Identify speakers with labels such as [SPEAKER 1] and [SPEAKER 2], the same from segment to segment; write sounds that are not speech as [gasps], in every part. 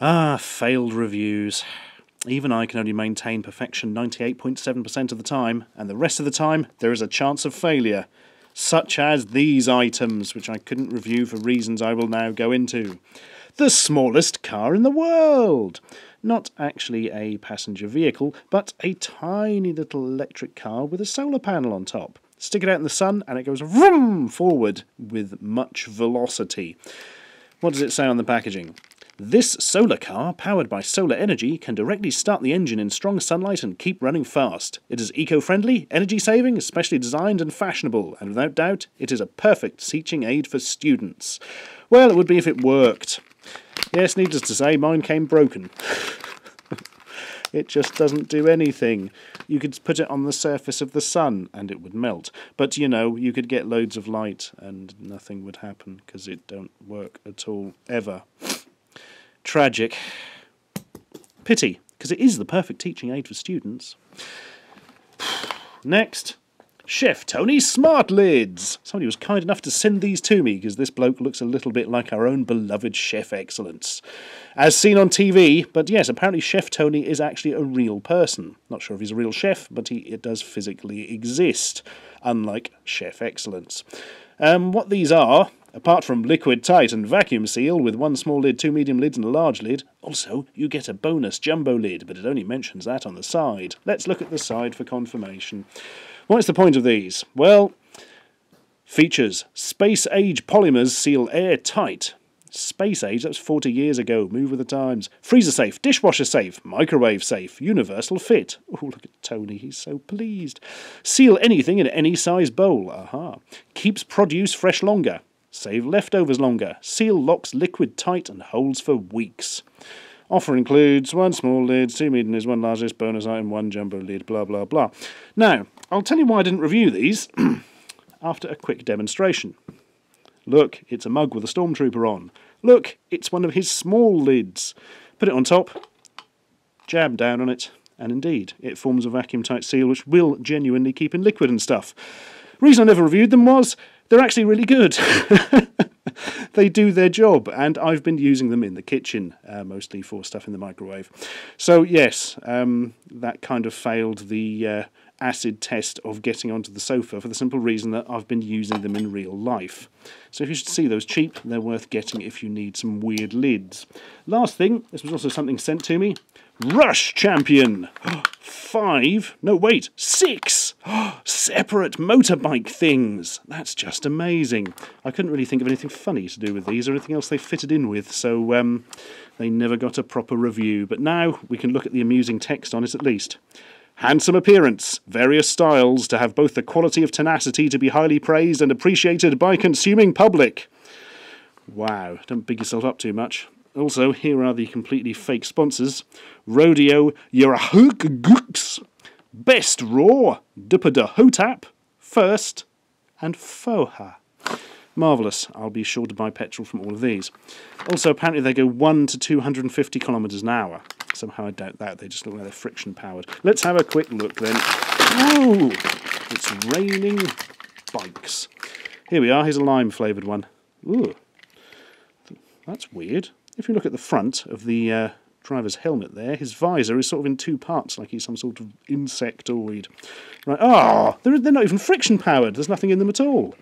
[SPEAKER 1] Ah, failed reviews. Even I can only maintain perfection 98.7% of the time, and the rest of the time there is a chance of failure. Such as these items, which I couldn't review for reasons I will now go into. The smallest car in the world! Not actually a passenger vehicle, but a tiny little electric car with a solar panel on top. Stick it out in the sun and it goes vroom forward with much velocity. What does it say on the packaging? This solar car, powered by solar energy, can directly start the engine in strong sunlight and keep running fast. It is eco friendly, energy saving, specially designed, and fashionable, and without doubt, it is a perfect teaching aid for students. Well, it would be if it worked. Yes, needless to say, mine came broken. [laughs] it just doesn't do anything. You could put it on the surface of the sun and it would melt. But you know, you could get loads of light and nothing would happen because it don't work at all, ever. Tragic. Pity, because it is the perfect teaching aid for students. Next, Chef Tony Smart Lids. Somebody was kind enough to send these to me because this bloke looks a little bit like our own beloved Chef Excellence. As seen on TV, but yes, apparently Chef Tony is actually a real person. Not sure if he's a real chef, but he it does physically exist, unlike Chef Excellence. Um, what these are Apart from liquid tight and vacuum seal with one small lid, two medium lids, and a large lid, also you get a bonus jumbo lid, but it only mentions that on the side. Let's look at the side for confirmation. What's the point of these? Well, features space age polymers seal airtight. Space age, that's 40 years ago, move with the times. Freezer safe, dishwasher safe, microwave safe, universal fit. [laughs] Oh, look at Tony, he's so pleased. Seal anything in any size bowl. Aha. Keeps produce fresh longer. Save leftovers longer. Seal locks liquid tight and holds for weeks. Offer includes one small lid, two medium lids, one large lid, bonus item, one jumbo lid, blah blah blah. Now, I'll tell you why I didn't review these [clears throat] after a quick demonstration. Look, it's a mug with a stormtrooper on. Look, it's one of his small lids. Put it on top, jab down on it, and indeed, it forms a vacuum tight seal which will genuinely keep in liquid and stuff. Reason I never reviewed them was they're actually really good. [laughs] they do their job, and I've been using them in the kitchen, uh, mostly for stuff in the microwave. So, yes, um, that kind of failed the uh, acid test of getting onto the sofa for the simple reason that I've been using them in real life. So, if you should see those cheap, they're worth getting if you need some weird lids. Last thing, this was also something sent to me Rush Champion. [gasps] Five, no wait, six [gasps] separate motorbike things. That's just amazing. I couldn't really think of anything funny to do with these or anything else they fitted in with, so um, they never got a proper review. But now we can look at the amusing text on it at least. Handsome appearance, various styles to have both the quality of tenacity to be highly praised and appreciated by consuming public. Wow, don't big yourself up too much. Also, here are the completely fake sponsors Rodeo Yerahuk Best Raw, Dupada Hotap, First, and Foha. Marvellous. I'll be sure to buy petrol from all of these. Also, apparently they go 1 to 250 kilometres an hour. Somehow I doubt that. They just look like they're friction powered. Let's have a quick look then. Ooh! It's raining bikes. Here we are. Here's a lime flavoured one. Ooh. That's weird. If you look at the front of the uh, driver's helmet there, his visor is sort of in two parts, like he's some sort of insectoid. Right, ah, oh, they're, they're not even friction powered, there's nothing in them at all.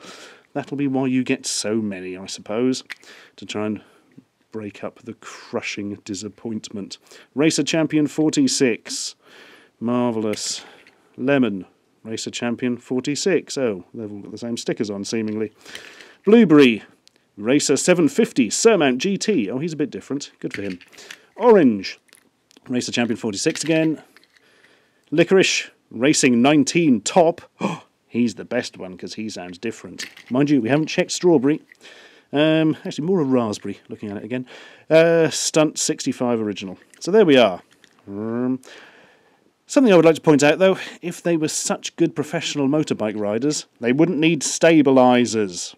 [SPEAKER 1] That'll be why you get so many, I suppose, to try and break up the crushing disappointment. Racer Champion 46. Marvellous. Lemon. Racer Champion 46. Oh, they've all got the same stickers on, seemingly. Blueberry. Racer 750 Surmount GT. Oh, he's a bit different. Good for him. Orange. Racer Champion 46 again. Licorice. Racing 19 Top. Oh, [gasps] he's the best one because he sounds different. Mind you, we haven't checked Strawberry. Um, actually, more of Raspberry, looking at it again. Uh, Stunt 65 Original. So there we are. Um, Something I would like to point out though, if they were such good professional motorbike riders, they wouldn't need stabilisers.